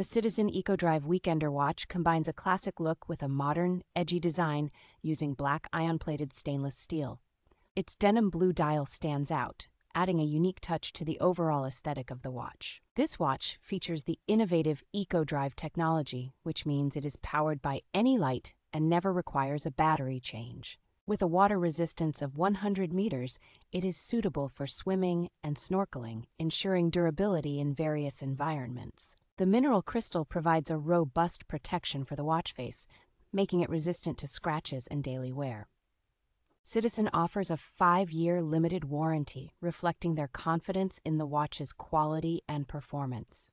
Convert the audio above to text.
The Citizen EcoDrive Weekender watch combines a classic look with a modern, edgy design using black ion plated stainless steel. Its denim blue dial stands out, adding a unique touch to the overall aesthetic of the watch. This watch features the innovative EcoDrive technology, which means it is powered by any light and never requires a battery change. With a water resistance of 100 meters, it is suitable for swimming and snorkeling, ensuring durability in various environments. The mineral crystal provides a robust protection for the watch face, making it resistant to scratches and daily wear. Citizen offers a five year limited warranty, reflecting their confidence in the watch's quality and performance.